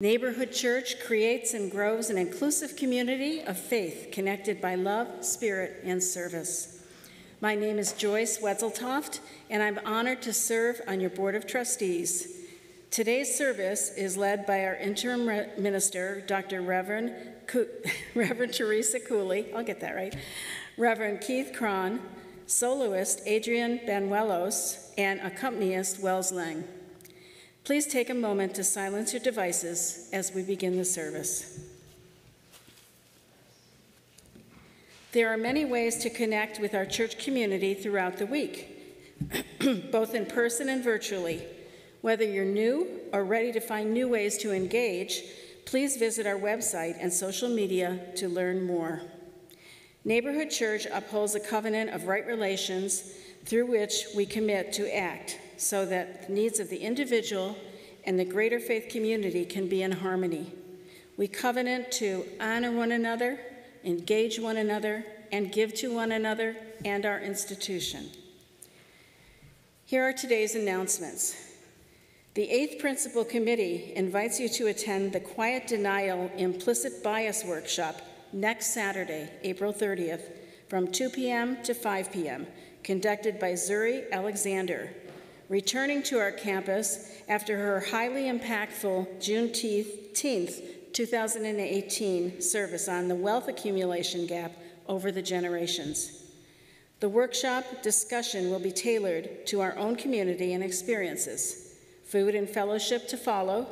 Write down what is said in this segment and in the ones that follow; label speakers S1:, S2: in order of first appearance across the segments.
S1: Neighborhood Church creates and grows an inclusive community of faith connected by love, spirit, and service. My name is Joyce Wetzeltoft, and I'm honored to serve on your Board of Trustees. Today's service is led by our interim minister, Dr. Reverend, Reverend Teresa Cooley, I'll get that right, Reverend Keith Cron, soloist Adrian Banuelos, and accompanist Wells Lang. Please take a moment to silence your devices as we begin the service. There are many ways to connect with our church community throughout the week, both in person and virtually. Whether you're new or ready to find new ways to engage, please visit our website and social media to learn more. Neighborhood Church upholds a covenant of right relations through which we commit to act so that the needs of the individual and the greater faith community can be in harmony. We covenant to honor one another, engage one another, and give to one another and our institution. Here are today's announcements. The Eighth Principle Committee invites you to attend the Quiet Denial Implicit Bias Workshop next Saturday, April 30th, from 2 p.m. to 5 p.m., conducted by Zuri Alexander, returning to our campus after her highly impactful June 10th, 2018 service on the wealth accumulation gap over the generations. The workshop discussion will be tailored to our own community and experiences. Food and fellowship to follow.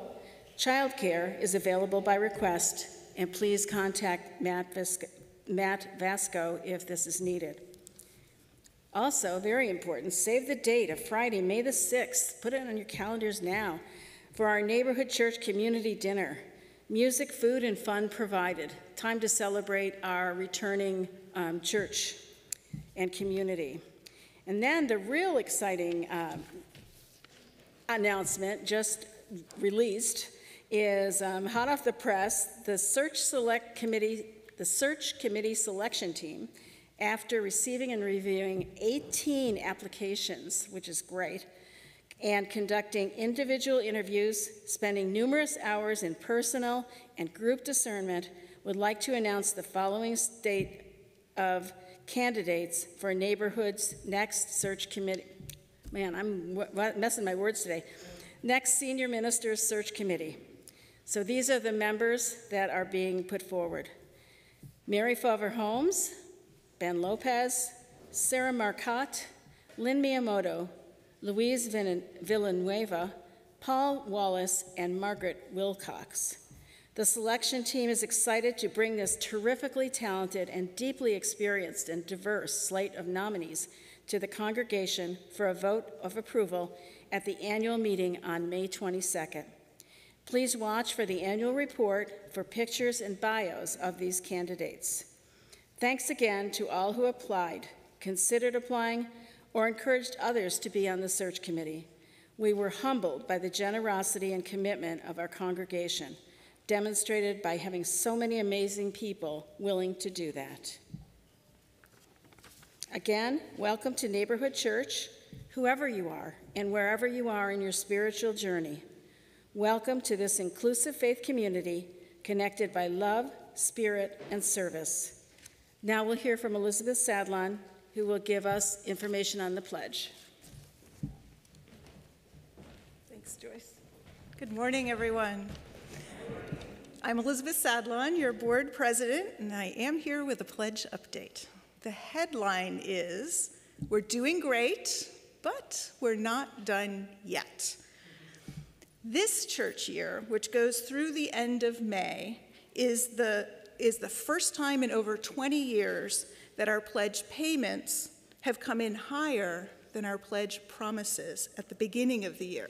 S1: Childcare is available by request, and please contact Matt, Visco, Matt Vasco if this is needed. Also, very important, save the date of Friday, May the 6th. Put it on your calendars now for our neighborhood church community dinner. Music, food, and fun provided. Time to celebrate our returning um, church and community. And then the real exciting uh, announcement just released is um, hot off the press the search select committee the search committee selection team after receiving and reviewing 18 applications, which is great, and conducting individual interviews, spending numerous hours in personal and group discernment, would like to announce the following state of candidates for neighborhood's next search committee. Man, I'm messing my words today. Next Senior Minister's Search Committee. So these are the members that are being put forward. Mary Fover Holmes, Ben Lopez, Sarah Marcotte, Lynn Miyamoto, Louise Villanueva, Paul Wallace, and Margaret Wilcox. The selection team is excited to bring this terrifically talented and deeply experienced and diverse slate of nominees to the congregation for a vote of approval at the annual meeting on May 22nd. Please watch for the annual report for pictures and bios of these candidates. Thanks again to all who applied, considered applying, or encouraged others to be on the search committee. We were humbled by the generosity and commitment of our congregation, demonstrated by having so many amazing people willing to do that. Again, welcome to Neighborhood Church, whoever you are and wherever you are in your spiritual journey. Welcome to this inclusive faith community connected by love, spirit, and service. Now we'll hear from Elizabeth Sadlon, who will give us information on the pledge.
S2: Thanks, Joyce. Good morning, everyone. I'm Elizabeth Sadlon, your board president, and I am here with a pledge update. The headline is We're doing great, but we're not done yet. This church year, which goes through the end of May, is the is the first time in over 20 years that our pledge payments have come in higher than our pledge promises at the beginning of the year.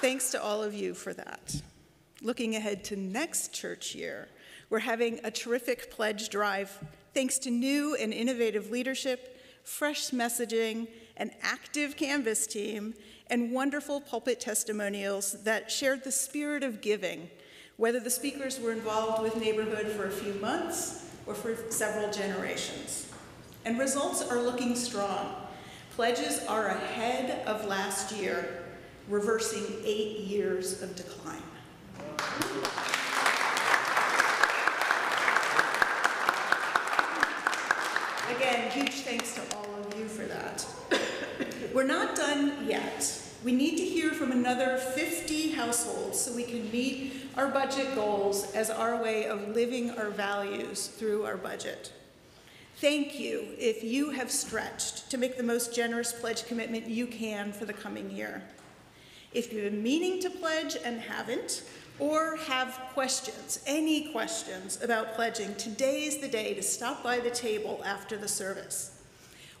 S2: Thanks to all of you for that. Looking ahead to next church year, we're having a terrific pledge drive thanks to new and innovative leadership, fresh messaging, an active canvass team, and wonderful pulpit testimonials that shared the spirit of giving, whether the speakers were involved with neighborhood for a few months or for several generations. And results are looking strong. Pledges are ahead of last year, reversing eight years of decline. Again, huge thanks to all of you for that. We're not done yet. We need to hear from another 50 households so we can meet our budget goals as our way of living our values through our budget. Thank you if you have stretched to make the most generous pledge commitment you can for the coming year. If you've been meaning to pledge and haven't, or have questions, any questions about pledging, today's the day to stop by the table after the service.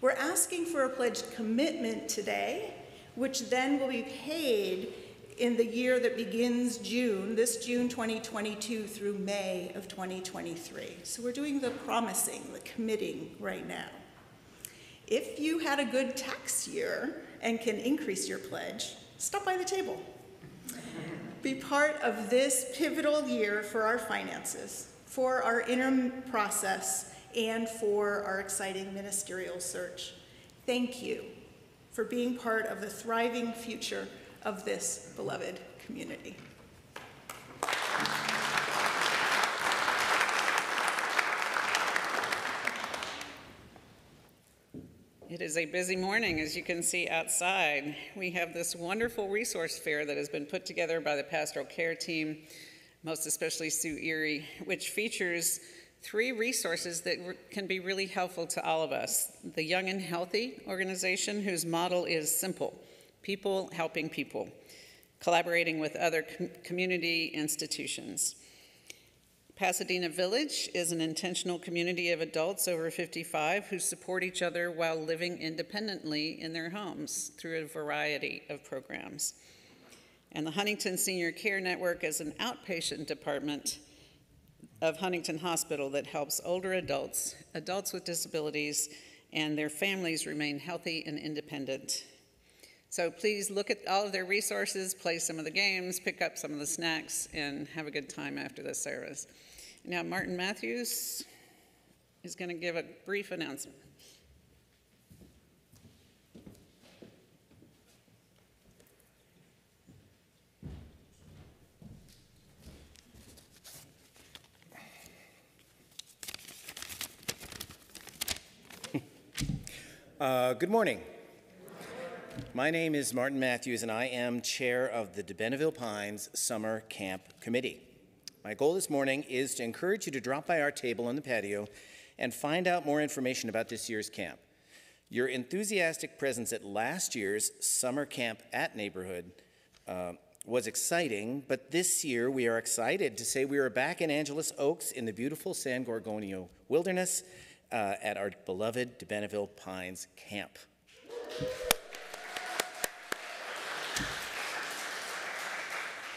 S2: We're asking for a pledged commitment today, which then will be paid in the year that begins June, this June 2022 through May of 2023. So we're doing the promising, the committing right now. If you had a good tax year and can increase your pledge, stop by the table be part of this pivotal year for our finances, for our interim process, and for our exciting ministerial search. Thank you for being part of the thriving future of this beloved community.
S3: It is a busy morning, as you can see outside. We have this wonderful resource fair that has been put together by the pastoral care team, most especially Sue Erie, which features three resources that can be really helpful to all of us. The Young and Healthy organization, whose model is simple people helping people, collaborating with other com community institutions. Pasadena Village is an intentional community of adults over 55 who support each other while living independently in their homes through a variety of programs. And the Huntington Senior Care Network is an outpatient department of Huntington Hospital that helps older adults, adults with disabilities, and their families remain healthy and independent. So please look at all of their resources, play some of the games, pick up some of the snacks, and have a good time after the service. Now, Martin Matthews is going to give a brief announcement.
S4: Uh, good morning. My name is Martin Matthews, and I am chair of the De Benneville Pines Summer Camp Committee. My goal this morning is to encourage you to drop by our table on the patio and find out more information about this year's camp. Your enthusiastic presence at last year's summer camp at Neighborhood uh, was exciting, but this year we are excited to say we are back in Angeles Oaks in the beautiful San Gorgonio wilderness uh, at our beloved De Benneville Pines camp.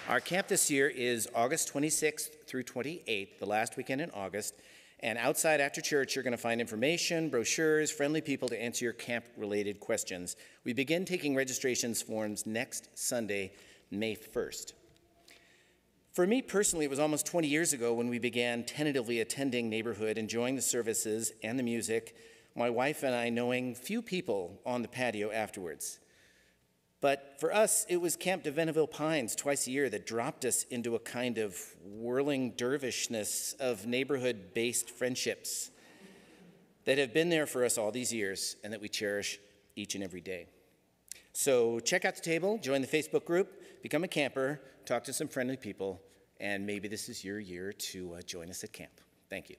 S4: Our camp this year is August 26th through 28th, the last weekend in August. And outside after church, you're going to find information, brochures, friendly people to answer your camp related questions. We begin taking registrations forms next Sunday, May 1st. For me personally, it was almost 20 years ago when we began tentatively attending neighborhood, enjoying the services and the music, my wife and I knowing few people on the patio afterwards. But for us, it was Camp de Benneville Pines twice a year that dropped us into a kind of whirling dervishness of neighborhood based friendships that have been there for us all these years and that we cherish each and every day. So check out the table, join the Facebook group, become a camper, talk to some friendly people, and maybe this is your year to uh, join us at camp. Thank you.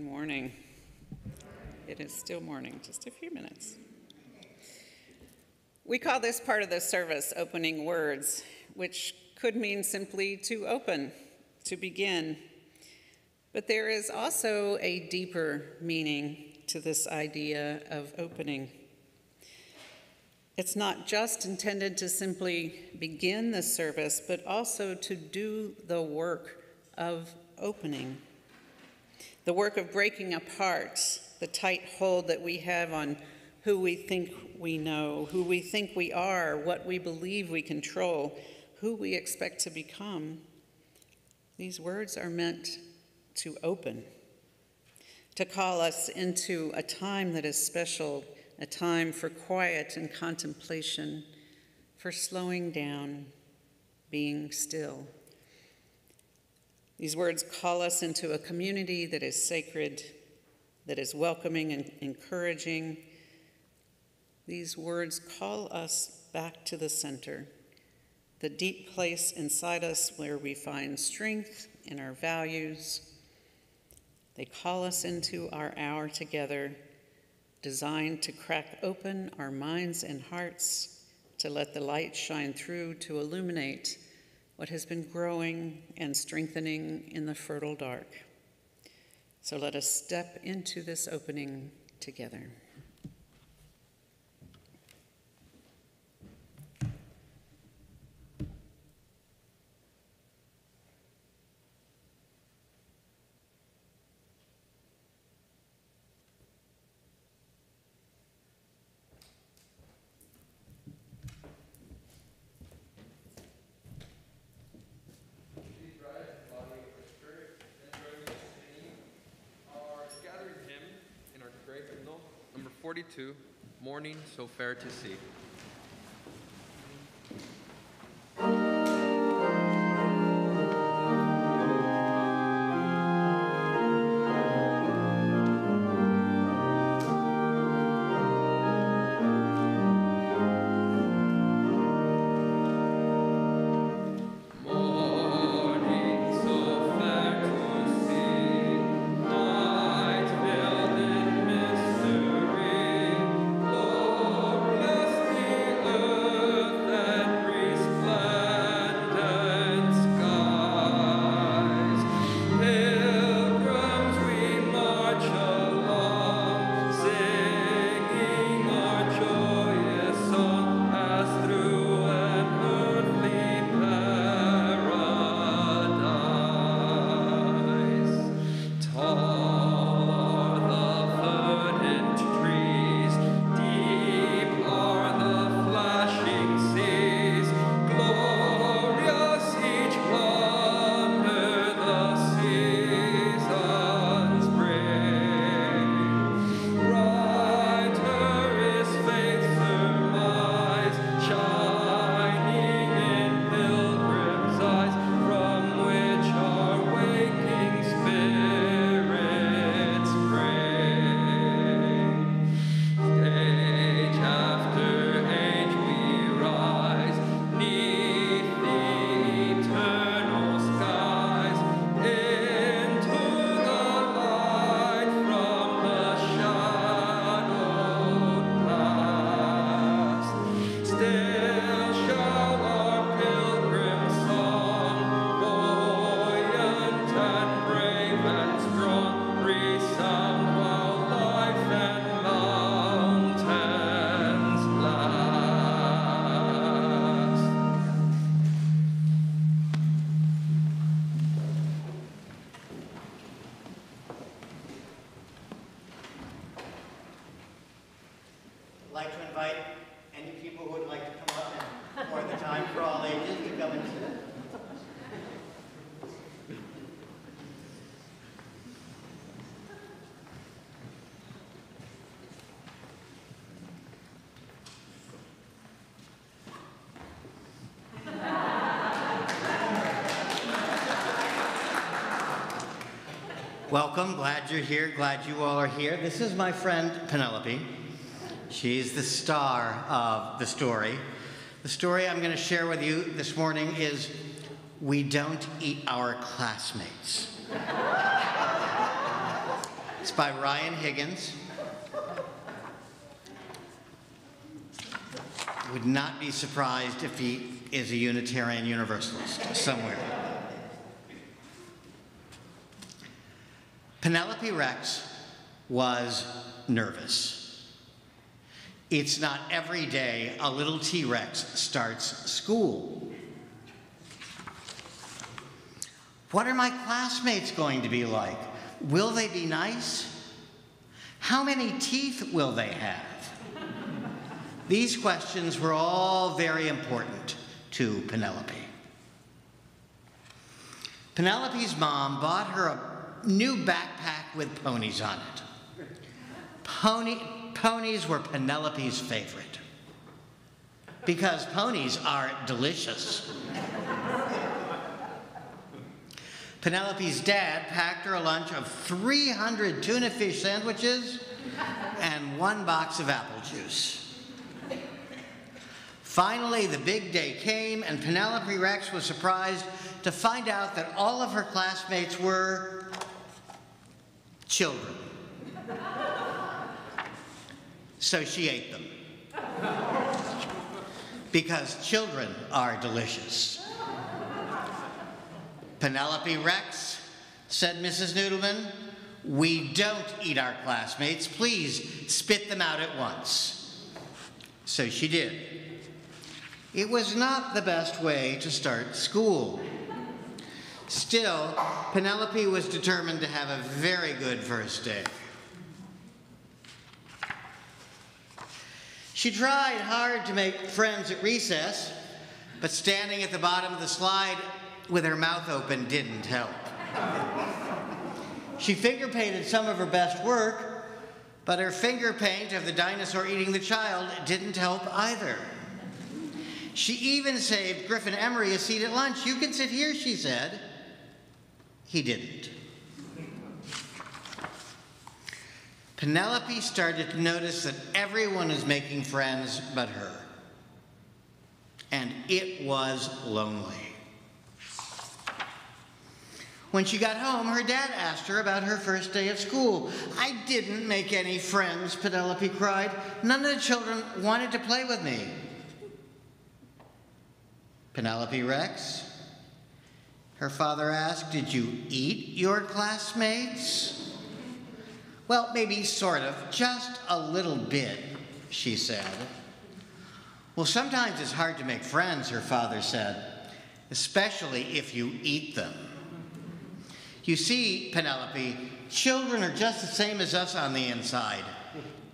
S3: Good morning. It is still morning, just a few minutes. We call this part of the service opening words, which could mean simply to open, to begin. But there is also a deeper meaning to this idea of opening. It's not just intended to simply begin the service, but also to do the work of opening. The work of breaking apart the tight hold that we have on who we think we know, who we think we are, what we believe we control, who we expect to become. These words are meant to open, to call us into a time that is special, a time for quiet and contemplation, for slowing down, being still. These words call us into a community that is sacred, that is welcoming and encouraging. These words call us back to the center, the deep place inside us where we find strength in our values. They call us into our hour together, designed to crack open our minds and hearts, to let the light shine through, to illuminate what has been growing and strengthening in the fertile dark. So let us step into this opening together.
S5: 42, Morning So Fair to See.
S6: Welcome, glad you're here, glad you all are here. This is my friend Penelope. She's the star of the story. The story I'm going to share with you this morning is We Don't Eat Our Classmates. It's by Ryan Higgins. Would not be surprised if he is a Unitarian Universalist somewhere. Penelope Rex was nervous. It's not every day a little T Rex starts school. What are my classmates going to be like? Will they be nice? How many teeth will they have? These questions were all very important to Penelope. Penelope's mom bought her a new backpack with ponies on it. Pony, ponies were Penelope's favorite because ponies are delicious. Penelope's dad packed her a lunch of 300 tuna fish sandwiches and one box of apple juice. Finally, the big day came, and Penelope Rex was surprised to find out that all of her classmates were children. So she ate them. Because children are delicious. Penelope Rex, said Mrs. Noodleman, we don't eat our classmates. Please spit them out at once. So she did. It was not the best way to start school. Still, Penelope was determined to have a very good first day. She tried hard to make friends at recess, but standing at the bottom of the slide with her mouth open didn't help. She finger painted some of her best work, but her finger paint of the dinosaur eating the child didn't help either. She even saved Griffin Emery a seat at lunch. You can sit here, she said. He didn't. Penelope started to notice that everyone was making friends but her. And it was lonely. When she got home, her dad asked her about her first day of school. I didn't make any friends, Penelope cried. None of the children wanted to play with me. Penelope Rex? Her father asked, Did you eat your classmates? Well, maybe sort of, just a little bit, she said. Well, sometimes it's hard to make friends, her father said, especially if you eat them. You see, Penelope, children are just the same as us on the inside,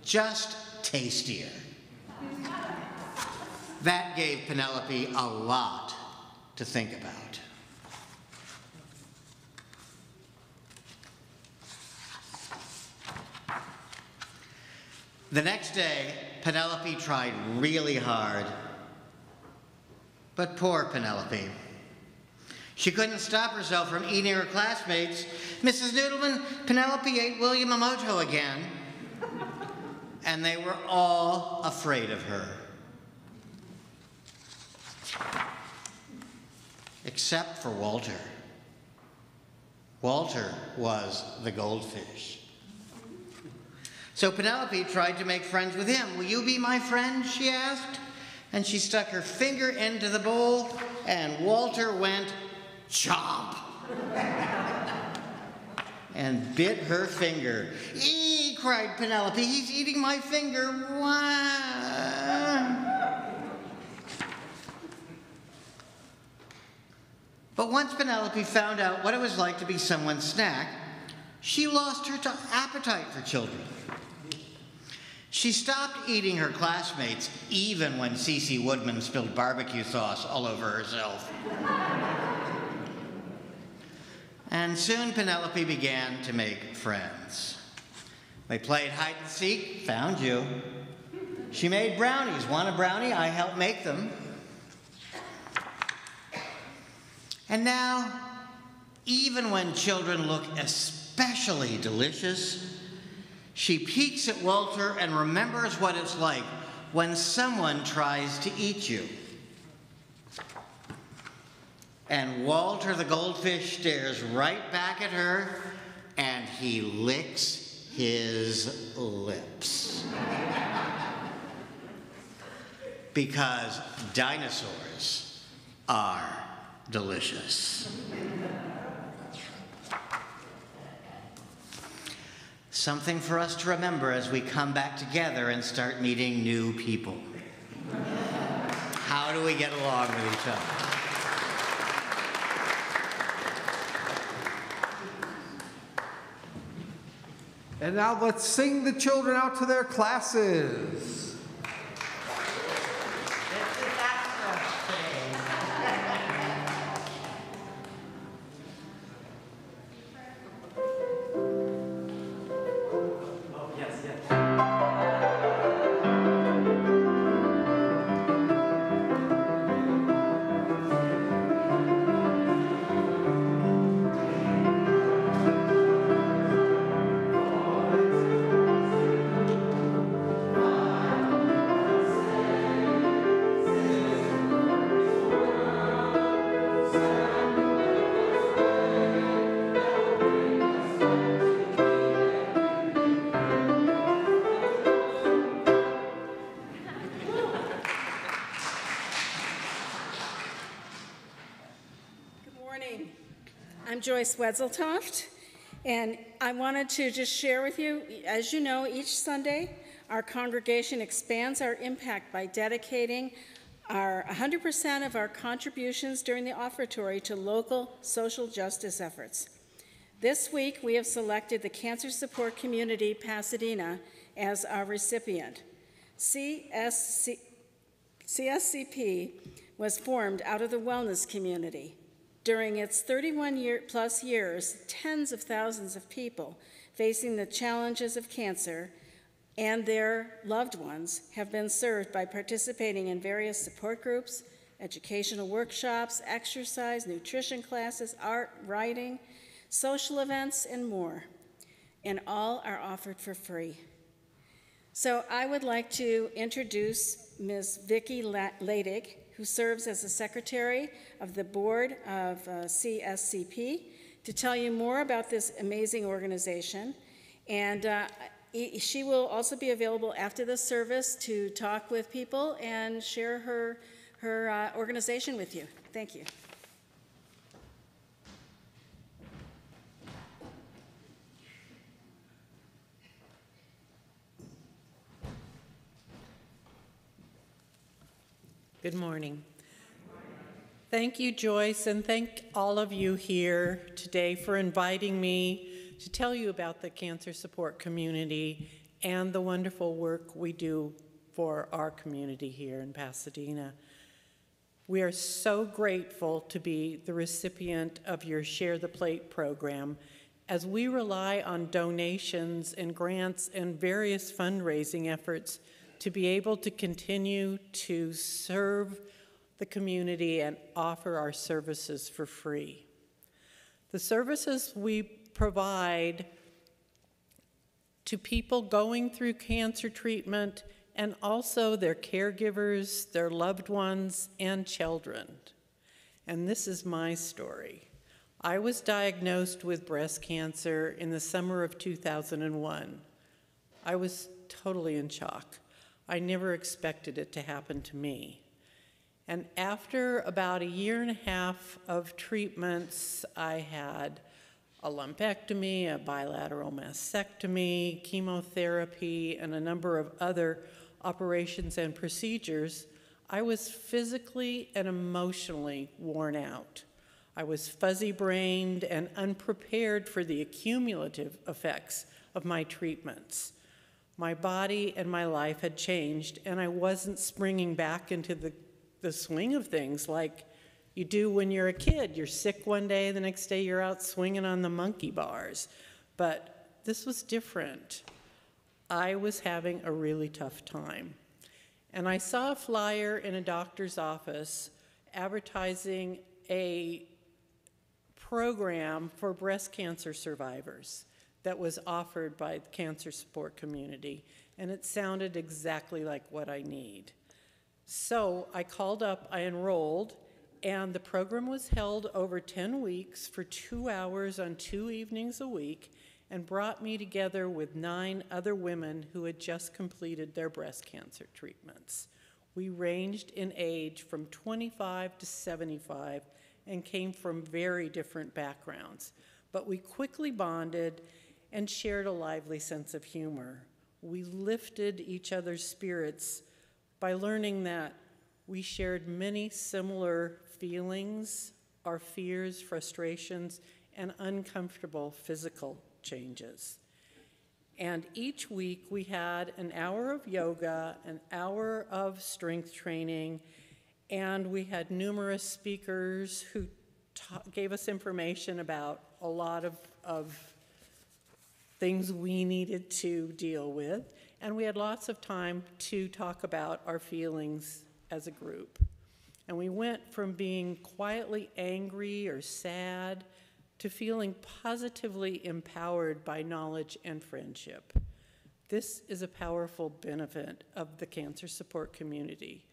S6: just tastier. That gave Penelope a lot to think about. The next day, Penelope tried really hard. But poor Penelope. She couldn't stop herself from eating her classmates. Mrs. Noodleman, Penelope ate William Amoto again. And they were all afraid of her. Except for Walter. Walter was the goldfish. So Penelope tried to make friends with him. Will you be my friend? she asked. And she stuck her finger into the bowl, and Walter went chomp and bit her finger. Eee, cried Penelope, he's eating my finger. But once Penelope found out what it was like to be someone's snack, she lost her appetite for children. She stopped eating her classmates even when Cece Woodman spilled barbecue sauce all over herself. and soon Penelope began to make friends. They played hide and seek, found you. She made brownies. Want a brownie? I helped make them. And now, even when children look especially delicious, she peeks at Walter and remembers what it's like when someone tries to eat you. And Walter the goldfish stares right back at her and he licks his lips. because dinosaurs are delicious. Something for us to remember as we come back together and start meeting new people. How do we get along with each other?
S7: And now let's sing the children out to their classes.
S1: Joyce Wetzeltoft, and I wanted to just share with you, as you know, each Sunday, our congregation expands our impact by dedicating our 100% of our contributions during the offertory to local social justice efforts. This week, we have selected the Cancer Support Community Pasadena as our recipient. CSC, CSCP was formed out of the wellness community. During its 31 year, plus years, tens of thousands of people facing the challenges of cancer and their loved ones have been served by participating in various support groups, educational workshops, exercise, nutrition classes, art, writing, social events, and more. And all are offered for free. So I would like to introduce Ms. Vicki La- Ladig, who serves as the secretary of the board of uh, CSCP, to tell you more about this amazing organization. And uh, she will also be available after the service to talk with people and share her, her uh, organization with you. Thank you.
S8: Good morning. Thank you, Joyce, and thank all of you here today for inviting me to tell you about the cancer support community and the wonderful work we do for our community here in Pasadena. We are so grateful to be the recipient of your Share the Plate program as we rely on donations and grants and various fundraising efforts to be able to continue to serve the community and offer our services for free. The services we provide to people going through cancer treatment and also their caregivers, their loved ones, and children. And this is my story. I was diagnosed with breast cancer in the summer of 2001. I was totally in shock. I never expected it to happen to me. And after about a year and a half of treatments, I had a lumpectomy, a bilateral mastectomy, chemotherapy, and a number of other operations and procedures. I was physically and emotionally worn out. I was fuzzy brained and unprepared for the accumulative effects of my treatments. My body and my life had changed, and I wasn't springing back into the, the swing of things like you do when you're a kid. You're sick one day, the next day you're out swinging on the monkey bars. But this was different. I was having a really tough time. And I saw a flyer in a doctor's office advertising a program for breast cancer survivors that was offered by the cancer support community, and it sounded exactly like what I need. So I called up, I enrolled, and the program was held over 10 weeks for two hours on two evenings a week, and brought me together with nine other women who had just completed their breast cancer treatments. We ranged in age from 25 to 75 and came from very different backgrounds, but we quickly bonded and shared a lively sense of humor. We lifted each other's spirits by learning that we shared many similar feelings, our fears, frustrations, and uncomfortable physical changes. And each week we had an hour of yoga, an hour of strength training, and we had numerous speakers who gave us information about a lot of, of things we needed to deal with. And we had lots of time to talk about our feelings as a group. And we went from being quietly angry or sad to feeling positively empowered by knowledge and friendship. This is a powerful benefit of the cancer support community.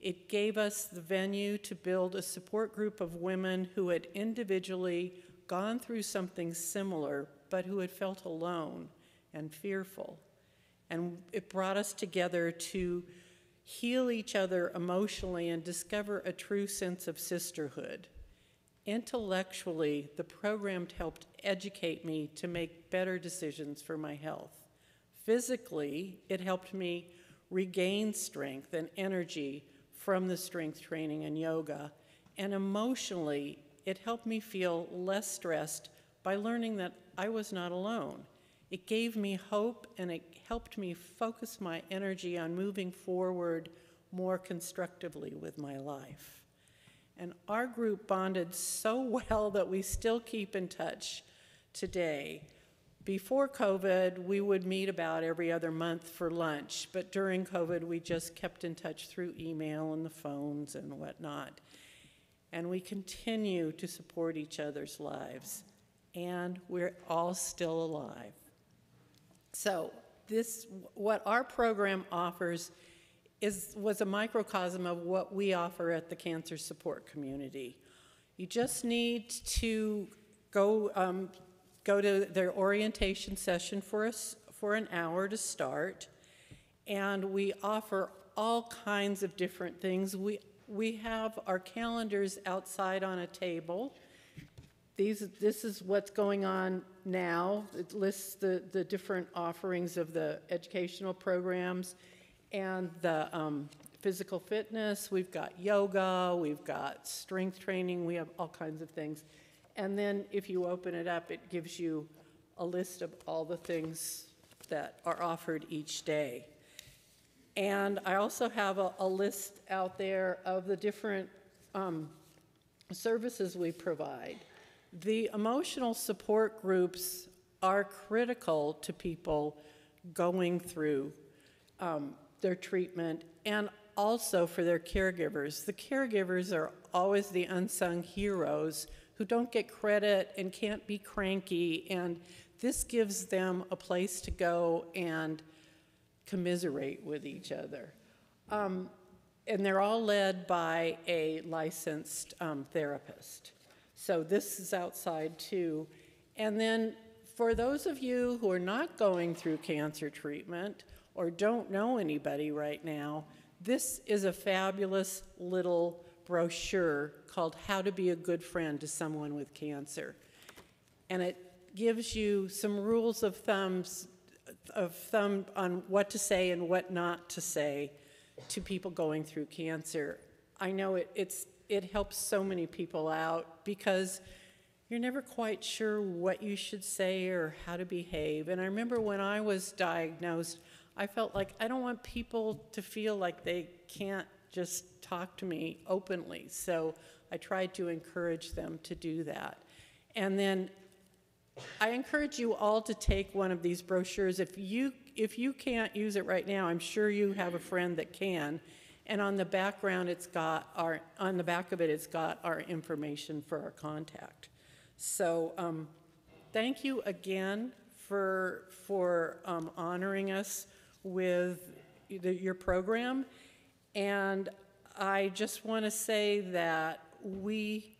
S8: It gave us the venue to build a support group of women who had individually gone through something similar, but who had felt alone and fearful. And it brought us together to heal each other emotionally and discover a true sense of sisterhood. Intellectually, the program helped educate me to make better decisions for my health. Physically, it helped me regain strength and energy from the strength training and yoga. And emotionally, it helped me feel less stressed by learning that I was not alone. It gave me hope and it helped me focus my energy on moving forward more constructively with my life. And our group bonded so well that we still keep in touch today. Before COVID, we would meet about every other month for lunch, but during COVID, we just kept in touch through email and the phones and whatnot. And we continue to support each other's lives, and we're all still alive. So, this, what our program offers is, was a microcosm of what we offer at the cancer support community. You just need to go, um, go to their orientation session for us for an hour to start, and we offer all kinds of different things. We, we have our calendars outside on a table. These, this is what's going on now. It lists the, the different offerings of the educational programs and the um, physical fitness. We've got yoga, we've got strength training, we have all kinds of things. And then if you open it up, it gives you a list of all the things that are offered each day. And I also have a, a list out there of the different um, services we provide. The emotional support groups are critical to people going through um, their treatment and also for their caregivers. The caregivers are always the unsung heroes who don't get credit and can't be cranky, and this gives them a place to go and commiserate with each other. Um, and they're all led by a licensed um, therapist. So this is outside too. And then for those of you who are not going through cancer treatment or don't know anybody right now, this is a fabulous little brochure called How to Be a Good Friend to Someone with Cancer. And it gives you some rules of thumbs of thumb on what to say and what not to say to people going through cancer. I know it, it's, it helps so many people out because you're never quite sure what you should say or how to behave. And I remember when I was diagnosed, I felt like I don't want people to feel like they can't just talk to me openly. So I tried to encourage them to do that. And then I encourage you all to take one of these brochures. If you, if you can't use it right now, I'm sure you have a friend that can. And on the background, it's got our, on the back of it, it's got our information for our contact. So um, thank you again for, for um, honoring us with the, your program. And I just want to say that we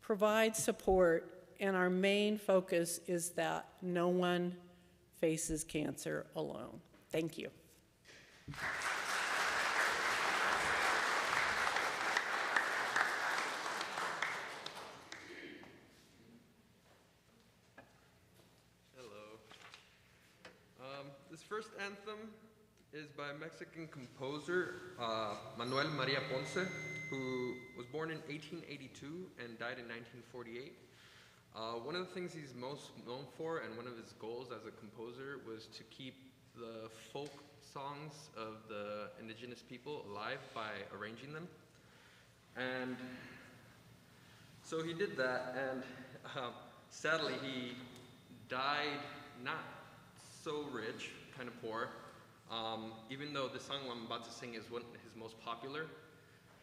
S8: provide support and our main focus is that no one faces cancer alone. Thank you.
S5: Hello. Um, this first anthem is by Mexican composer uh, Manuel Maria Ponce, who was born in 1882 and died in 1948. Uh, one of the things he's most known for and one of his goals as a composer was to keep the folk songs of the indigenous people alive by arranging them. And so he did that, and uh, sadly, he died not so rich, kind of poor, um, even though the song I'm about to sing is one his most popular,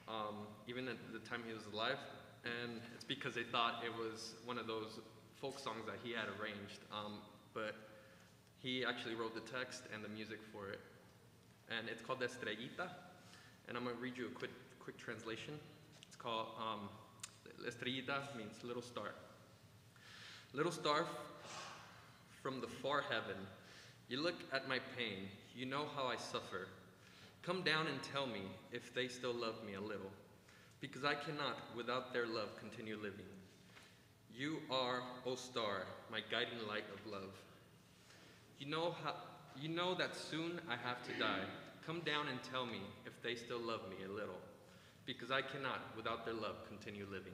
S5: um, even at the time he was alive. And it's because they thought it was one of those folk songs that he had arranged. Um, but he actually wrote the text and the music for it. And it's called Estrellita. And I'm going to read you a quick, quick translation. It's called um, Estrellita means little star. Little star from the far heaven, you look at my pain, you know how I suffer. Come down and tell me if they still love me a little, because I cannot, without their love, continue living. You are, O star, my guiding light of love. You know, how, you know that soon I have to die. Come down and tell me if they still love me a little, because I cannot, without their love, continue living.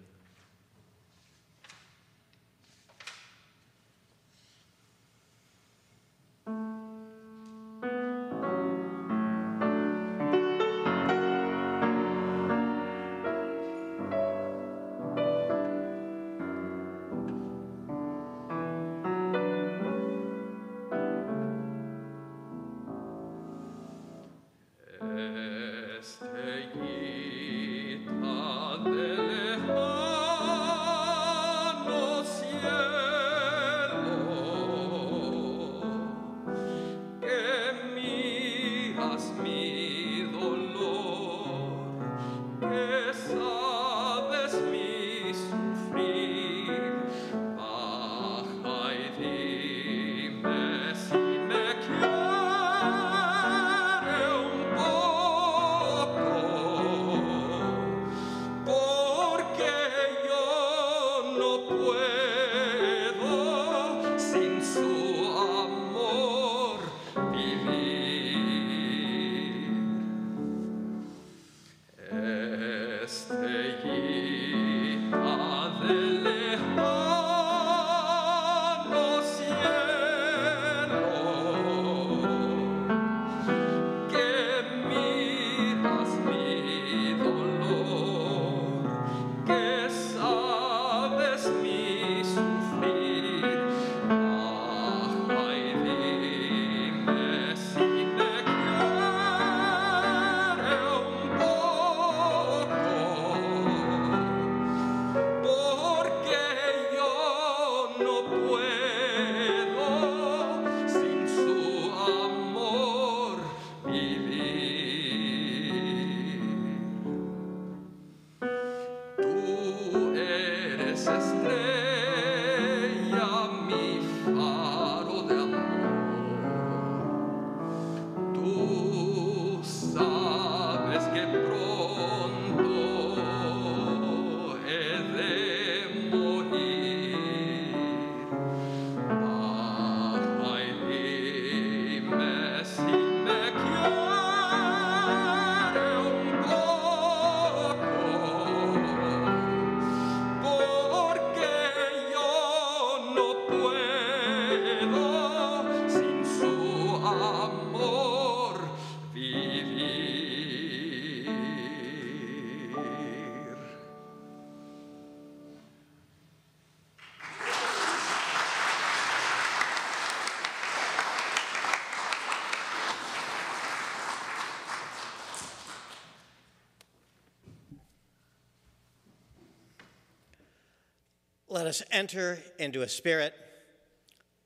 S6: Us enter into a spirit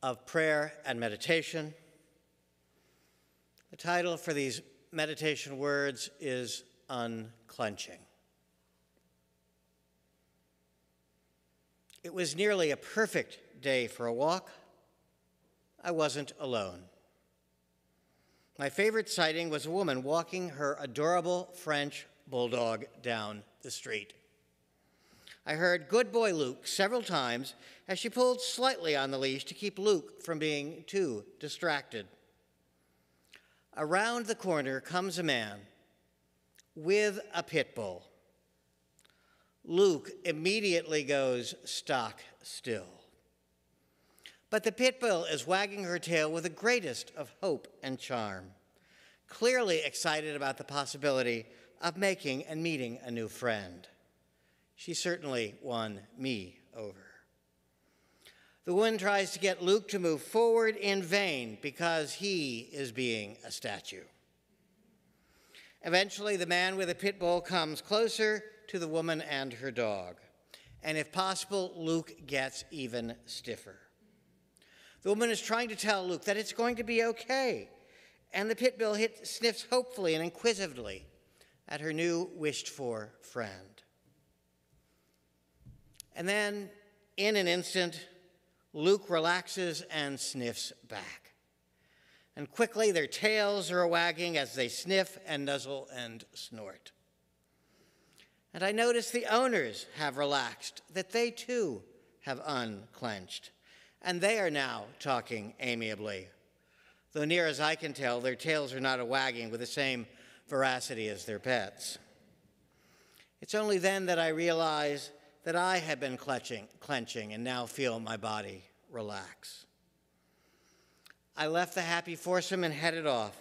S6: of prayer and meditation. The title for these meditation words is Unclenching. It was nearly a perfect day for a walk. I wasn't alone. My favorite sighting was a woman walking her adorable French bulldog down the street. I heard Good Boy Luke several times as she pulled slightly on the leash to keep Luke from being too distracted. Around the corner comes a man with a pit bull. Luke immediately goes stock still. But the pit bull is wagging her tail with the greatest of hope and charm, clearly excited about the possibility of making and meeting a new friend. She certainly won me over. The woman tries to get Luke to move forward in vain because he is being a statue. Eventually, the man with the pit bull comes closer to the woman and her dog. And if possible, Luke gets even stiffer. The woman is trying to tell Luke that it's going to be okay. And the pit bull hit, sniffs hopefully and inquisitively at her new wished for friend. And then, in an instant, Luke relaxes and sniffs back. And quickly their tails are wagging as they sniff and nuzzle and snort. And I notice the owners have relaxed, that they too have unclenched. And they are now talking amiably. Though, near as I can tell, their tails are not a wagging with the same veracity as their pets. It's only then that I realize that I have been clenching, clenching and now feel my body relax. I left the happy foursome and headed off,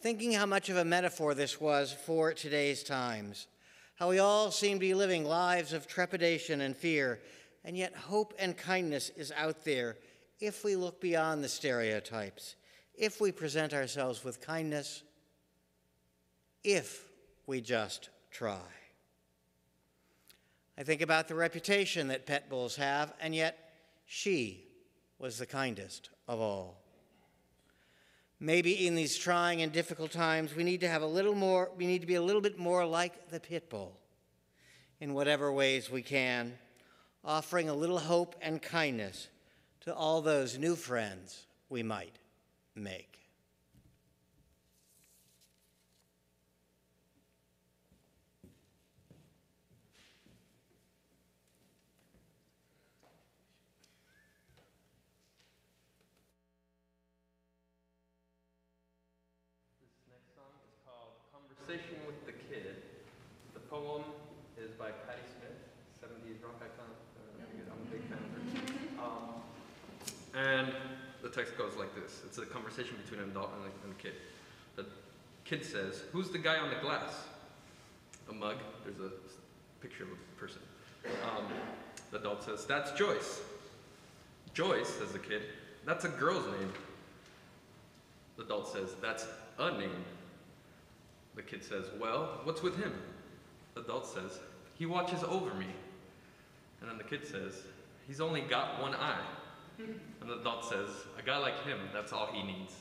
S6: thinking how much of a metaphor this was for today's times, how we all seem to be living lives of trepidation and fear, and yet hope and kindness is out there if we look beyond the stereotypes, if we present ourselves with kindness, if we just try. I think about the reputation that pet bulls have, and yet she was the kindest of all. Maybe in these trying and difficult times, we need to have a little more, we need to be a little bit more like the pit bull in whatever ways we can, offering a little hope and kindness to all those new friends we might make.
S5: This next song is called Conversation with the Kid. The poem is by Patti Smith, 70s rock icon. Uh, I'm a big fan of her. Um, and the text goes like this It's a conversation between an adult and a, and a kid. The kid says, Who's the guy on the glass? A mug. There's a picture of a person. Um, the adult says, That's Joyce. Joyce, says the kid, that's a girl's name. The adult says, That's a name. The kid says, Well, what's with him? The adult says, He watches over me. And then the kid says, He's only got one eye. And the dot says, A guy like him, that's all he needs.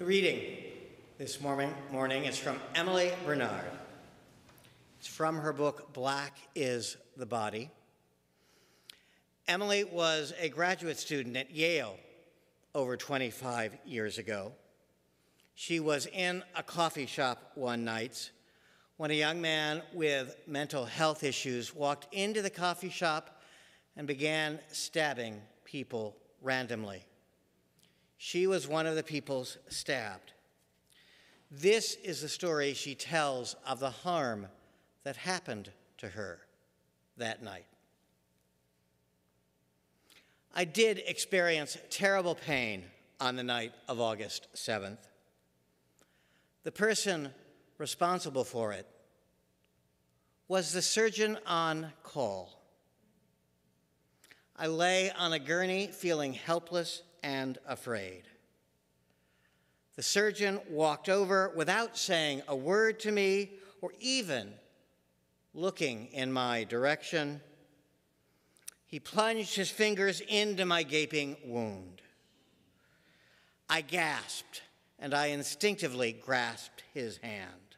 S6: The reading this morning, morning is from Emily Bernard. It's from her book, Black is the Body. Emily was a graduate student at Yale over 25 years ago. She was in a coffee shop one night when a young man with mental health issues walked into the coffee shop and began stabbing people randomly. She was one of the people stabbed. This is the story she tells of the harm that happened to her that night. I did experience terrible pain on the night of August 7th. The person responsible for it was the surgeon on call. I lay on a gurney feeling helpless and afraid. The surgeon walked over without saying a word to me or even looking in my direction. He plunged his fingers into my gaping wound. I gasped and I instinctively grasped his hand.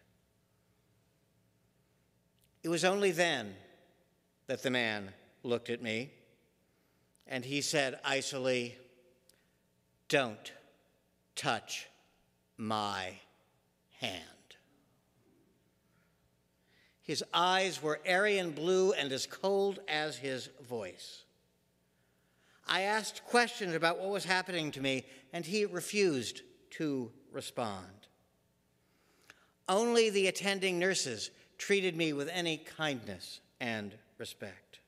S6: It was only then that the man looked at me and he said icily, Don't touch my hand. His eyes were Aryan blue and as cold as his voice. I asked questions about what was happening to me, and he refused to respond. Only the attending nurses treated me with any kindness and respect.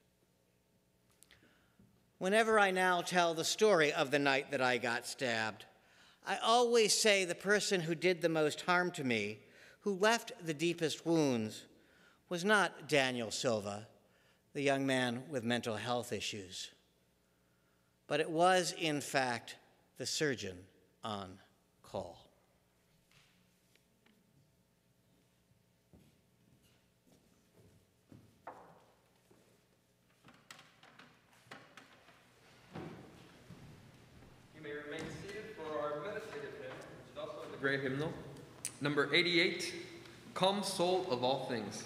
S6: Whenever I now tell the story of the night that I got stabbed, I always say the person who did the most harm to me, who left the deepest wounds, was not Daniel Silva, the young man with mental health issues, but it was, in fact, the surgeon on call.
S5: You may remain seated for our meditative hymn, which gray hymnal. Number 88, Come Soul of All Things.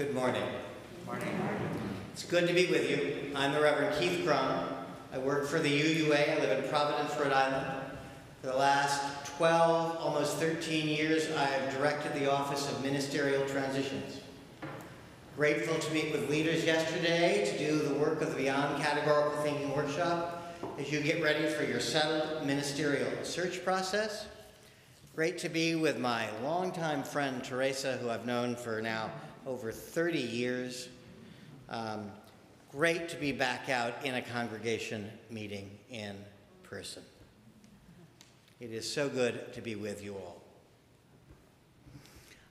S5: Good morning.
S6: Good Morning. It's good to be with you. I'm the Reverend Keith Kron. I work for the UUA. I live in Providence, Rhode Island. For the last 12, almost 13 years, I have directed the Office of Ministerial Transitions. Grateful to meet with leaders yesterday to do the work of the Beyond Categorical Thinking Workshop as you get ready for your settled ministerial search process. Great to be with my longtime friend Teresa, who I've known for now over 30 years. Um, great to be back out in a congregation meeting in person. It is so good to be with you all.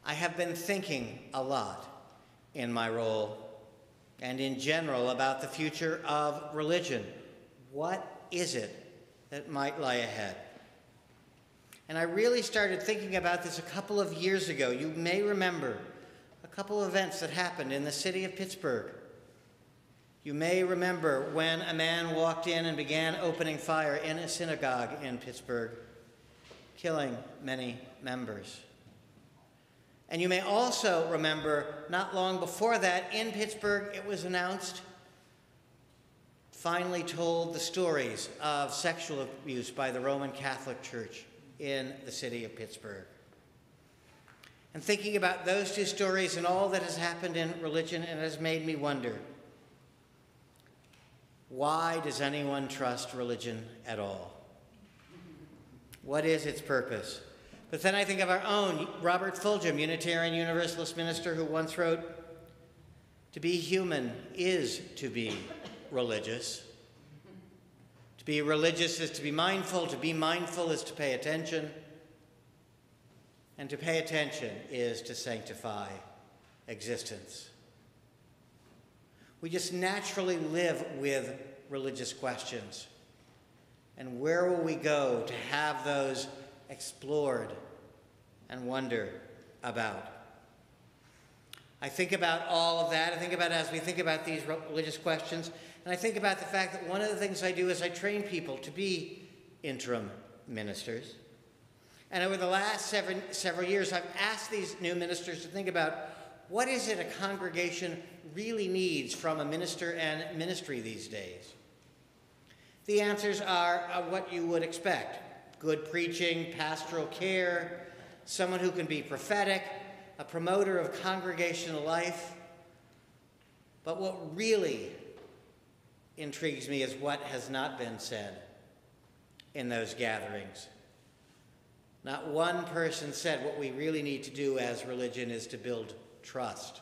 S6: I have been thinking a lot in my role and in general about the future of religion. What is it that might lie ahead? And I really started thinking about this a couple of years ago. You may remember a couple of events that happened in the city of Pittsburgh. You may remember when a man walked in and began opening fire in a synagogue in Pittsburgh, killing many members. And you may also remember not long before that in Pittsburgh, it was announced, finally told the stories of sexual abuse by the Roman Catholic Church in the city of Pittsburgh. And thinking about those two stories and all that has happened in religion, it has made me wonder why does anyone trust religion at all? What is its purpose? But then I think of our own Robert Fulghum, Unitarian Universalist minister, who once wrote To be human is to be religious. To be religious is to be mindful, to be mindful is to pay attention, and to pay attention is to sanctify existence. We just naturally live with religious questions. And where will we go to have those explored and wonder about? I think about all of that. I think about as we think about these religious questions, and I think about the fact that one of the things I do is I train people to be interim ministers. And over the last seven, several years, I've asked these new ministers to think about what is it a congregation really needs from a minister and ministry these days? The answers are uh, what you would expect good preaching, pastoral care, someone who can be prophetic, a promoter of congregational life. But what really intrigues me is what has not been said in those gatherings. Not one person said what we really need to do as religion is to build trust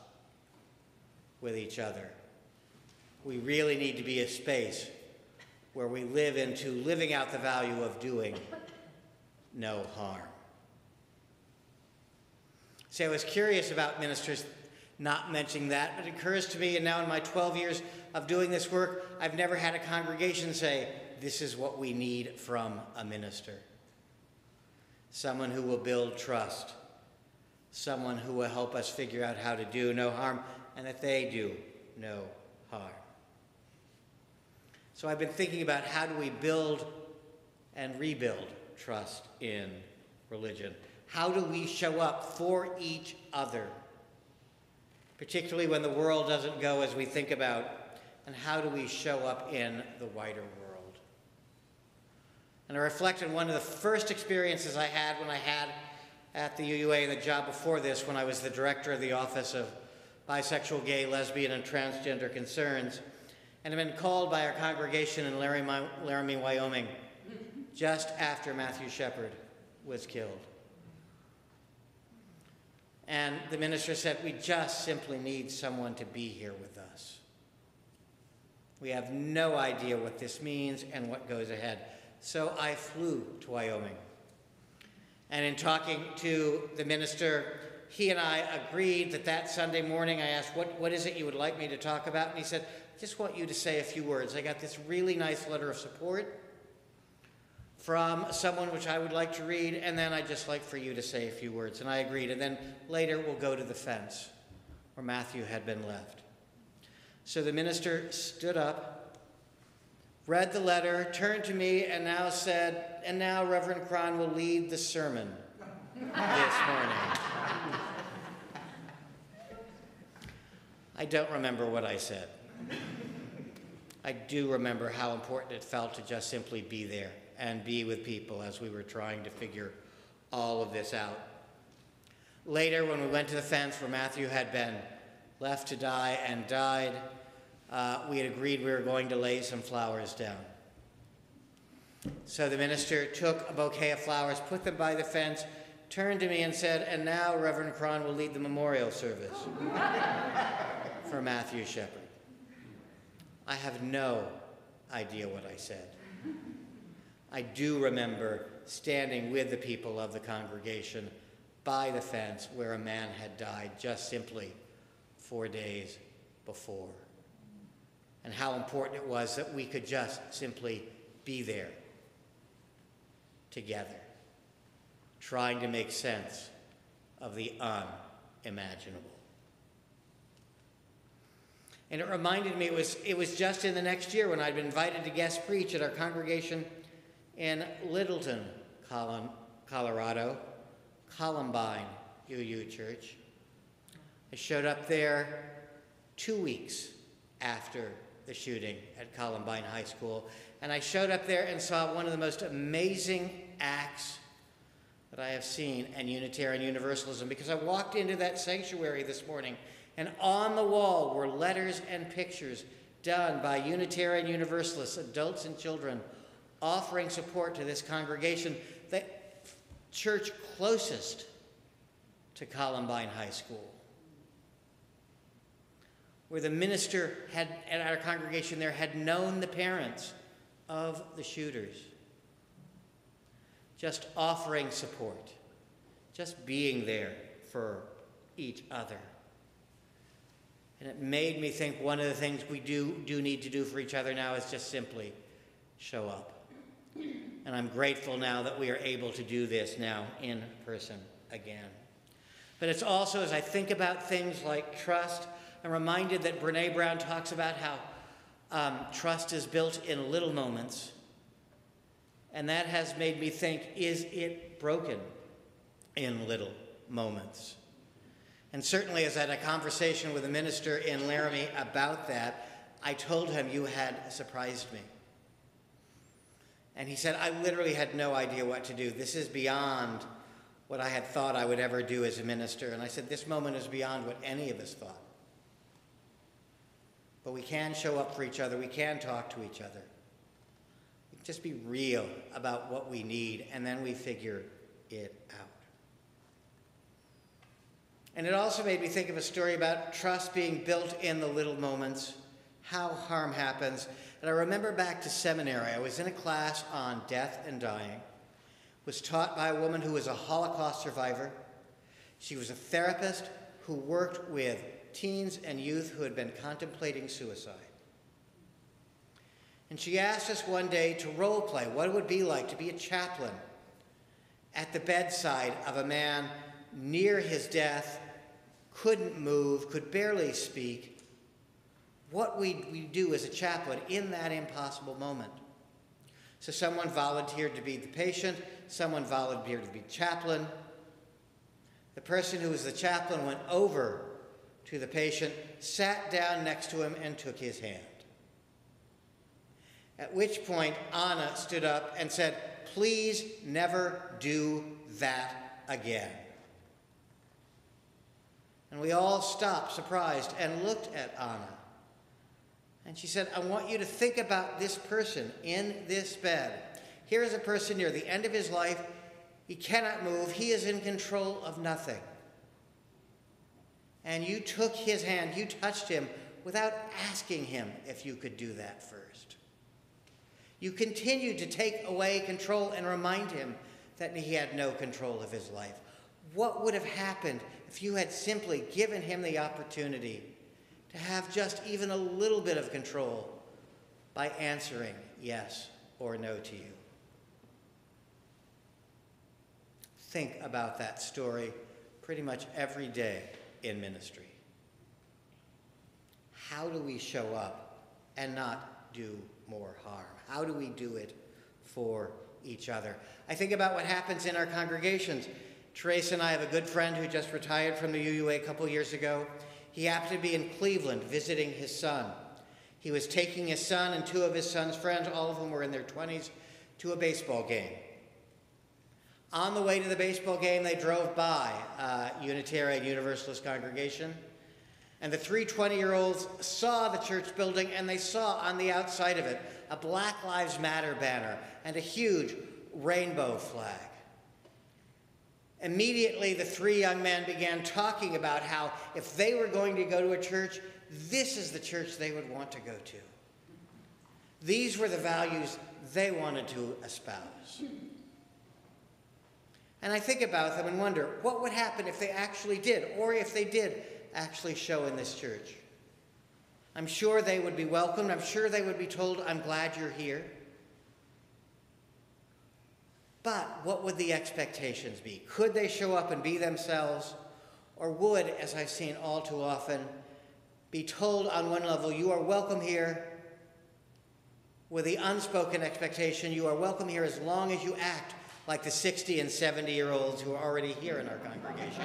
S6: with each other. We really need to be a space where we live into living out the value of doing no harm. See, I was curious about ministers not mentioning that, but it occurs to me, and now in my 12 years of doing this work, I've never had a congregation say, This is what we need from a minister. Someone who will build trust, someone who will help us figure out how to do no harm, and that they do no harm. So I've been thinking about how do we build and rebuild trust in religion? How do we show up for each other? particularly when the world doesn't go as we think about, and how do we show up in the wider world? And I reflect on one of the first experiences I had when I had at the UUA, the job before this, when I was the director of the Office of Bisexual, Gay, Lesbian, and Transgender Concerns, and had been called by our congregation in Laramie, Wyoming, just after Matthew Shepard was killed. And the minister said, We just simply need someone to be here with us. We have no idea what this means and what goes ahead. So I flew to Wyoming. And in talking to the minister, he and I agreed that that Sunday morning I asked, what, what is it you would like me to talk about? And he said, I just want you to say a few words. I got this really nice letter of support from someone which I would like to read, and then I'd just like for you to say a few words. And I agreed. And then later we'll go to the fence where Matthew had been left. So the minister stood up, read the letter, turned to me, and now said, And now Reverend Kron will lead the sermon this morning. I don't remember what I said. I do remember how important it felt to just simply be there and be with people as we were trying to figure all of this out. Later, when we went to the fence where Matthew had been left to die and died, uh, we had agreed we were going to lay some flowers down. So the minister took a bouquet of flowers, put them by the fence, turned to me and said, And now Reverend Kron will lead the memorial service for Matthew Shepard. I have no idea what I said. I do remember standing with the people of the congregation by the fence where a man had died just simply four days before. And how important it was that we could just simply be there together, trying to make sense of the unimaginable. And it reminded me it was, it was just in the next year when I'd been invited to guest preach at our congregation in Littleton, Colorado, Columbine UU Church. I showed up there two weeks after the shooting at Columbine High School, and I showed up there and saw one of the most amazing acts that I have seen in Unitarian Universalism because I walked into that sanctuary this morning, and on the wall were letters and pictures done by Unitarian Universalists, adults and children, offering support to this congregation, the church closest to Columbine High School, where the minister had, at our congregation there had known the parents of the shooters, just offering support, just being there for each other. And it made me think one of the things we do, do need to do for each other now is just simply show up. And I'm grateful now that we are able to do this now in person again. But it's also, as I think about things like trust, I'm reminded that Brene Brown talks about how um, trust is built in little moments. And that has made me think is it broken in little moments? And certainly, as I had a conversation with a minister in Laramie about that, I told him, You had surprised me. And he said, I literally had no idea what to do. This is beyond what I had thought I would ever do as a minister. And I said, This moment is beyond what any of us thought. But we can show up for each other, we can talk to each other. Just be real about what we need, and then we figure it out. And it also made me think of a story about trust being built in the little moments, how harm happens. And I remember back to seminary, I was in a class on death and dying, was taught by a woman who was a Holocaust survivor. She was a therapist who worked with teens and youth who had been contemplating suicide. And she asked us one day to role play what it would be like to be a chaplain at the bedside of a man near his death, couldn't move, could barely speak. What we we do as a chaplain in that impossible moment. So someone volunteered to be the patient, someone volunteered to be chaplain. The person who was the chaplain went over to the patient, sat down next to him, and took his hand. At which point, Anna stood up and said, Please never do that again. And we all stopped, surprised, and looked at Anna. And she said, I want you to think about this person in this bed. Here is a person near the end of his life. He cannot move, he is in control of nothing. And you took his hand, you touched him without asking him if you could do that first. You continued to take away control and remind him that he had no control of his life. What would have happened if you had simply given him the opportunity to have just even a little bit of control by answering yes or no to you? Think about that story pretty much every day in ministry. How do we show up and not do more harm? How do we do it for each other? I think about what happens in our congregations. Teresa and I have a good friend who just retired from the UUA a couple years ago. He happened to be in Cleveland visiting his son. He was taking his son and two of his son's friends, all of whom were in their 20s, to a baseball game. On the way to the baseball game, they drove by a Unitarian Universalist congregation. And the three 20 year olds saw the church building and they saw on the outside of it a Black Lives Matter banner and a huge rainbow flag. Immediately, the three young men began talking about how if they were going to go to a church, this is the church they would want to go to. These were the values they wanted to espouse. And I think about them and wonder what would happen if they actually did, or if they did actually show in this church. I'm sure they would be welcomed. I'm sure they would be told, I'm glad you're here. But what would the expectations be? Could they show up and be themselves? Or would, as I've seen all too often, be told on one level, you are welcome here, with the unspoken expectation, you are welcome here as long as you act like the 60 and 70 year olds who are already here in our congregation.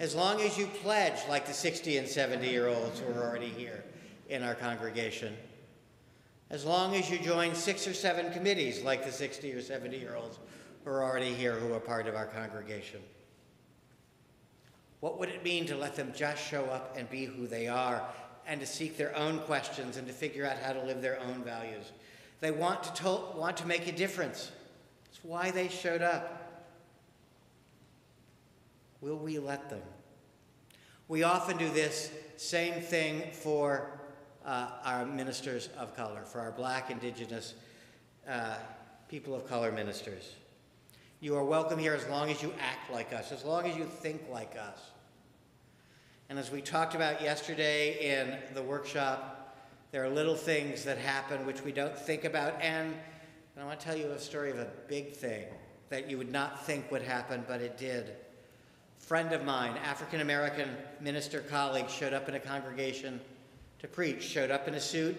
S6: as long as you pledge like the 60 and 70 year olds who are already here in our congregation. As long as you join six or seven committees like the 60 or 70 year olds who are already here who are part of our congregation. What would it mean to let them just show up and be who they are and to seek their own questions and to figure out how to live their own values? They want to, to want to make a difference. It's why they showed up. Will we let them? We often do this same thing for uh, our ministers of color, for our black, indigenous, uh, people of color ministers. You are welcome here as long as you act like us, as long as you think like us. And as we talked about yesterday in the workshop, there are little things that happen which we don't think about. And, and I want to tell you a story of a big thing that you would not think would happen, but it did. Friend of mine, African American minister colleague, showed up in a congregation to preach, showed up in a suit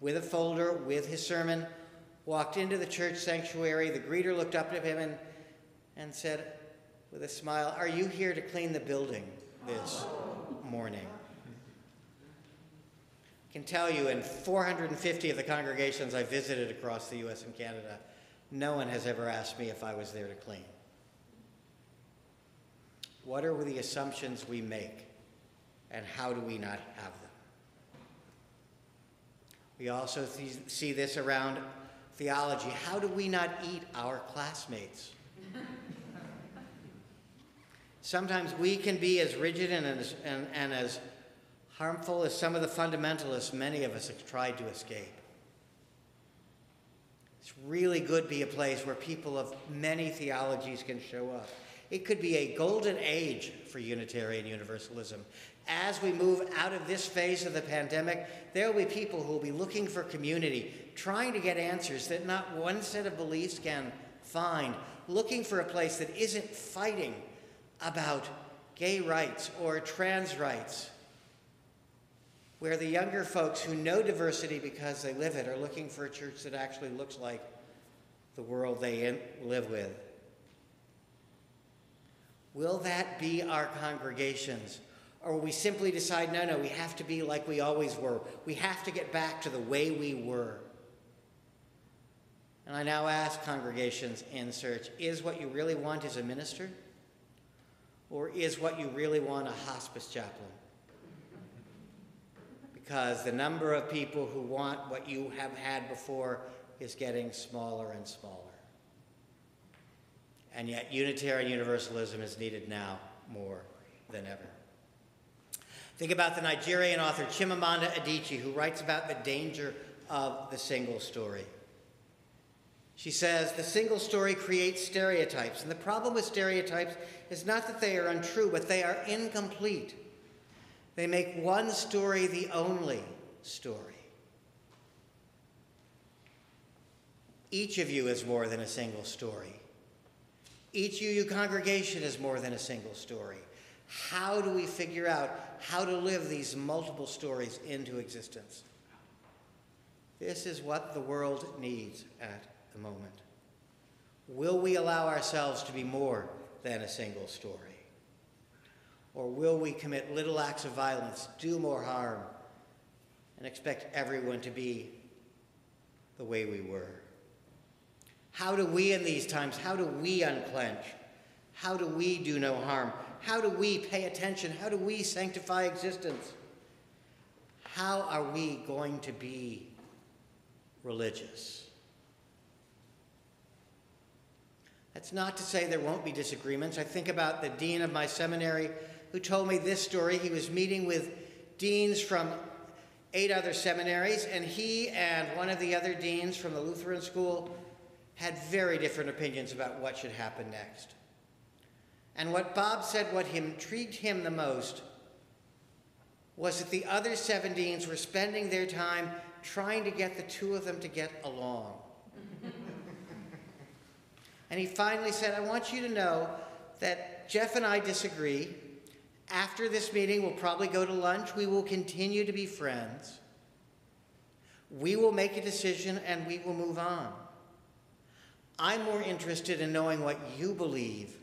S6: with a folder with his sermon, walked into the church sanctuary. The greeter looked up at him and, and said, with a smile, Are you here to clean the building this morning? Can tell you in 450 of the congregations I visited across the US and Canada, no one has ever asked me if I was there to clean. What are the assumptions we make, and how do we not have them? We also see this around theology. How do we not eat our classmates? Sometimes we can be as rigid and as, and, and as harmful as some of the fundamentalists many of us have tried to escape. It's really good to be a place where people of many theologies can show up. It could be a golden age for Unitarian Universalism. As we move out of this phase of the pandemic, there will be people who will be looking for community, trying to get answers that not one set of beliefs can find, looking for a place that isn't fighting about gay rights or trans rights, where the younger folks who know diversity because they live it are looking for a church that actually looks like the world they live with. Will that be our congregations? Or will we simply decide, no, no, we have to be like we always were? We have to get back to the way we were. And I now ask congregations in search is what you really want as a minister? Or is what you really want a hospice chaplain? Because the number of people who want what you have had before is getting smaller and smaller. And yet, Unitarian Universalism is needed now more than ever. Think about the Nigerian author Chimamanda Adichie, who writes about the danger of the single story. She says the single story creates stereotypes, and the problem with stereotypes is not that they are untrue, but they are incomplete. They make one story the only story. Each of you is more than a single story. Each UU congregation is more than a single story. How do we figure out how to live these multiple stories into existence? This is what the world needs at the moment. Will we allow ourselves to be more than a single story? Or will we commit little acts of violence, do more harm, and expect everyone to be the way we were? How do we in these times, how do we unclench? How do we do no harm? How do we pay attention? How do we sanctify existence? How are we going to be religious? That's not to say there won't be disagreements. I think about the dean of my seminary who told me this story. He was meeting with deans from eight other seminaries, and he and one of the other deans from the Lutheran school had very different opinions about what should happen next. And what Bob said, what intrigued him the most, was that the other seven deans were spending their time trying to get the two of them to get along. and he finally said, I want you to know that Jeff and I disagree. After this meeting, we'll probably go to lunch. We will continue to be friends. We will make a decision and we will move on. I'm more interested in knowing what you believe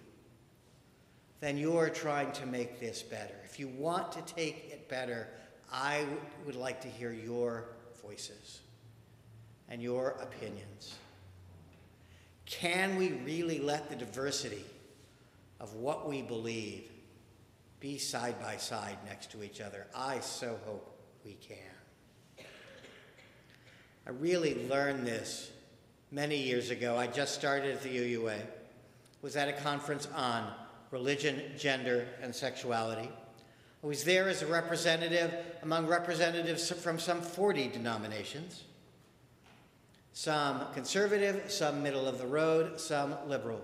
S6: than you're trying to make this better. If you want to take it better, I would like to hear your voices and your opinions. Can we really let the diversity of what we believe be side by side next to each other? I so hope we can. I really learned this many years ago. I just started at the UUA, was at a conference on religion, gender, and sexuality. I was there as a representative among representatives from some 40 denominations, some conservative, some middle of the road, some liberal.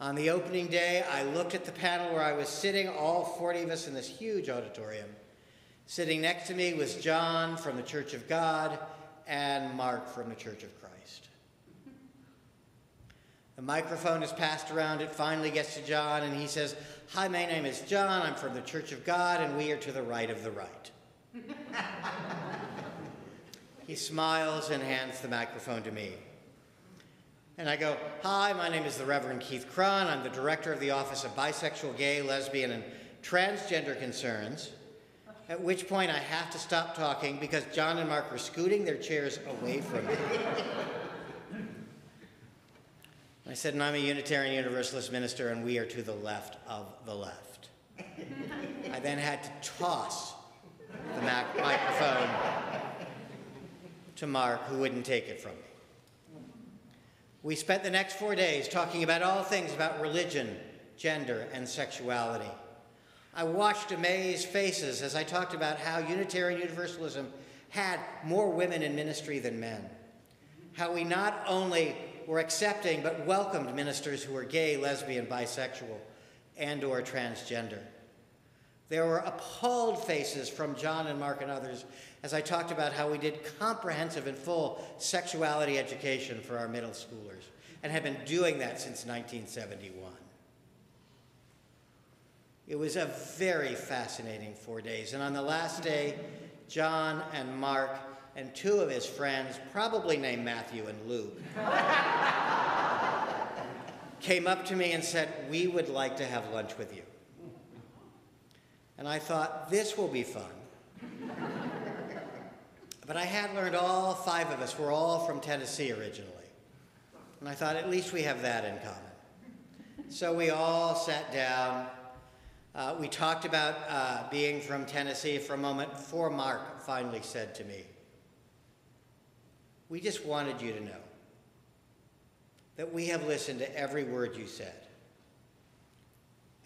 S6: On the opening day, I looked at the panel where I was sitting, all 40 of us in this huge auditorium. Sitting next to me was John from the Church of God and Mark from the Church of Christ. The microphone is passed around. It finally gets to John, and he says, Hi, my name is John. I'm from the Church of God, and we are to the right of the right. he smiles and hands the microphone to me. And I go, Hi, my name is the Reverend Keith Kron. I'm the director of the Office of Bisexual, Gay, Lesbian, and Transgender Concerns. At which point I have to stop talking because John and Mark are scooting their chairs away from me. I said, and I'm a Unitarian Universalist minister, and we are to the left of the left. I then had to toss the microphone to Mark, who wouldn't take it from me. We spent the next four days talking about all things about religion, gender, and sexuality. I watched amazed faces as I talked about how Unitarian Universalism had more women in ministry than men. How we not only were accepting but welcomed ministers who were gay, lesbian, bisexual, and or transgender. There were appalled faces from John and Mark and others as I talked about how we did comprehensive and full sexuality education for our middle schoolers and have been doing that since 1971. It was a very fascinating four days. And on the last day, John and Mark and two of his friends, probably named Matthew and Luke, came up to me and said, We would like to have lunch with you. And I thought, This will be fun. but I had learned all five of us were all from Tennessee originally. And I thought, at least we have that in common. So we all sat down. Uh, we talked about uh, being from Tennessee for a moment before Mark finally said to me, we just wanted you to know that we have listened to every word you said.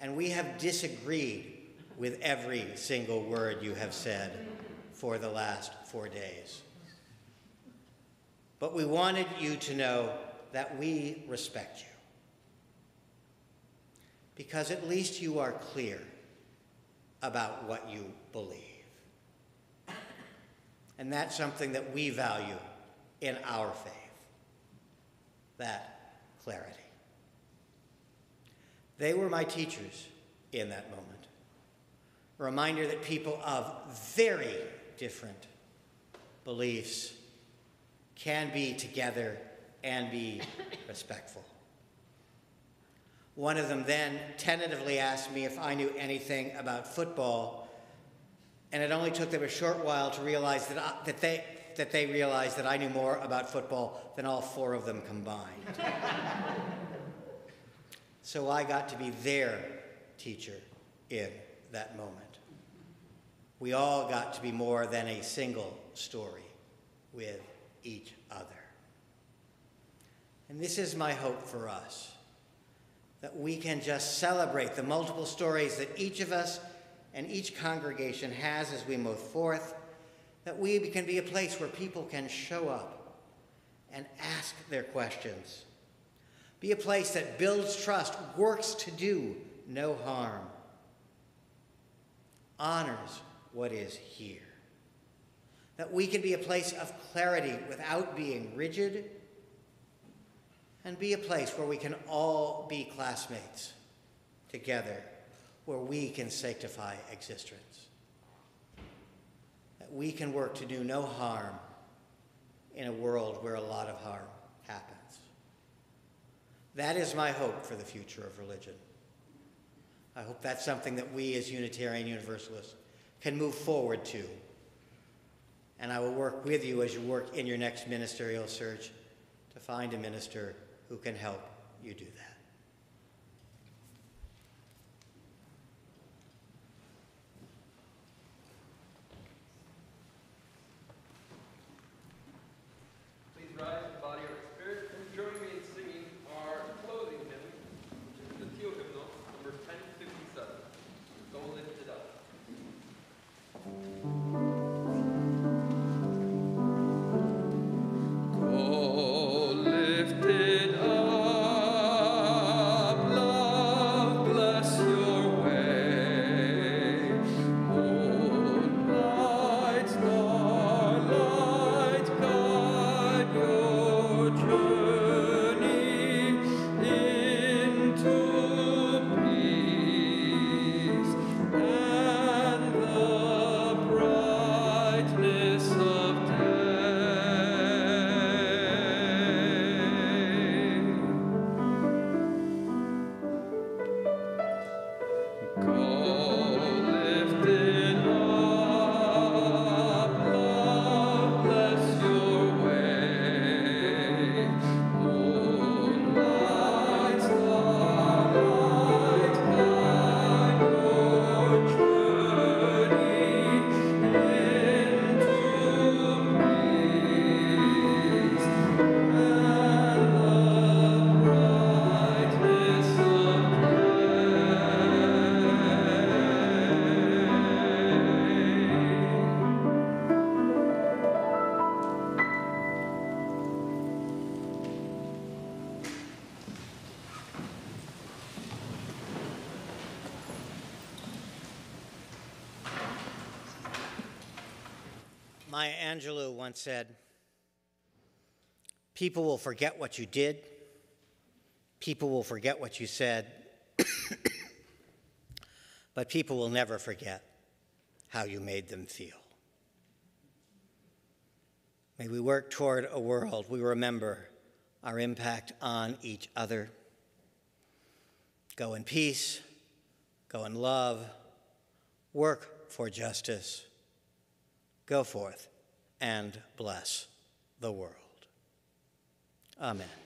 S6: And we have disagreed with every single word you have said for the last four days. But we wanted you to know that we respect you. Because at least you are clear about what you believe. And that's something that we value in our faith that clarity. They were my teachers in that moment. A reminder that people of very different beliefs can be together and be respectful. One of them then tentatively asked me if I knew anything about football, and it only took them a short while to realize that, I, that they, that they realized that I knew more about football than all four of them combined. so I got to be their teacher in that moment. We all got to be more than a single story with each other. And this is my hope for us that we can just celebrate the multiple stories that each of us and each congregation has as we move forth, that we can be a place where people can show up and ask their questions. Be a place that builds trust, works to do no harm, honors what is here. That we can be a place of clarity without being rigid, and be a place where we can all be classmates together, where we can sanctify existence. That we can work to do no harm in a world where a lot of harm happens. That is my hope for the future of religion. I hope that's something that we as Unitarian Universalists can move forward to. And I will work with you as you work in your next ministerial search to find a minister who can help you do that. Maya Angelou once said, People will forget what you did, people will forget what you said, but people will never forget how you made them feel. May we work toward a world we remember our impact on each other. Go in peace, go in love, work for justice. Go forth and bless the world. Amen.